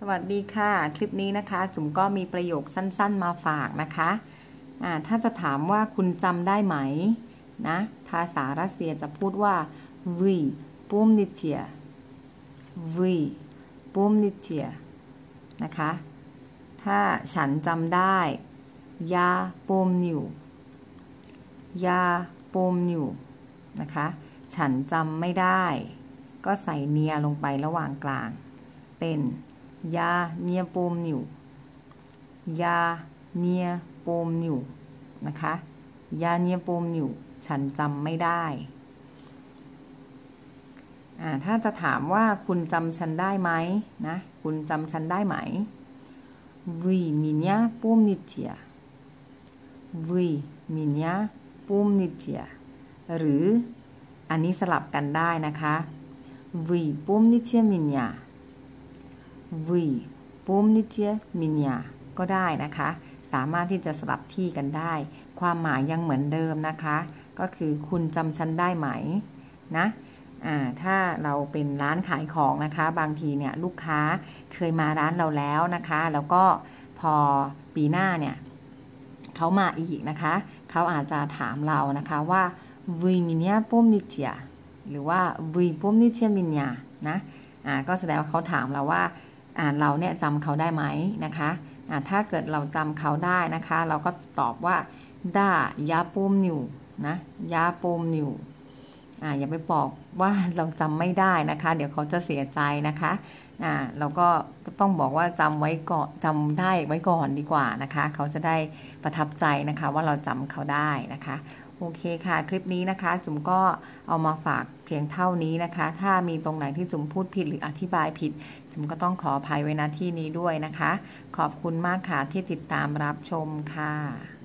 สวัสดีค่ะ คลิปนี้นะคะ จุ๋มก็มีประโยคสั้นๆมาฝากนะคะอ่าถ้าจะถามว่าคุณจำได้ไหมนะภาษารัสเซียจะพูดว่า вы помните вы помните นะคะ ถ้าฉันจำได้ я помню я помню นะคะ ฉันจำไม่ได้ ก็ใส่เนียลงไประหว่างกลาง เป็น я не помню я не помню นะคะ я не помню ฉันจำไม่ได้อ่าถ้าจะถามว่าคุณจำฉันได้ไหมนะ คุณจำฉันได้ไหม вы меня помните вы меня помните หรืออันนี้สลับกันได้นะคะ вы помните меня вы помните меня ก็ได้นะคะ สามารถที่จะสลับที่กันได้ ความหมายยังเหมือนเดิมนะคะ ก็คือคุณจำฉันได้ไหมนะถ้าเราเป็นร้านขายของนะคะ บางทีเนี่ยลูกค้าเคยมาร้านเราแล้วนะคะ แล้วก็พอปีหน้าเนี่ยเขามาอีกนะคะ เขาอาจจะถามเรานะคะว่า вы меня помните หรือว่า вы помните меня นะก็แสดงว่าเขาถามเราว่า เราเนี่ยจำเขาได้ไหมนะคะถ้าเกิดเราจำเขาได้นะคะ เราก็ตอบว่าได้ยาปูมนิวนะยาปูมนิว อ่าอย่าไปบอกว่าเราจำไม่ได้นะคะ เดี๋ยวเขาจะเสียใจนะคะอ่าเราก็ต้องบอกว่าจำไว้ก่อนจำได้ไว้ก่อนดีกว่านะคะ เขาจะได้ประทับใจนะคะ ว่าเราจำเขาได้นะคะโอเคค่ะ คลิปนี้นะคะ จุ๋มก็เอามาฝากเพียงเท่านี้นะคะ ถ้ามีตรงไหนที่จุ๋มพูดผิดหรืออธิบายผิด จุ๋มก็ต้องขออภัยไว้ณที่นี้ด้วยนะคะ ขอบคุณมากค่ะที่ติดตามรับชมค่ะ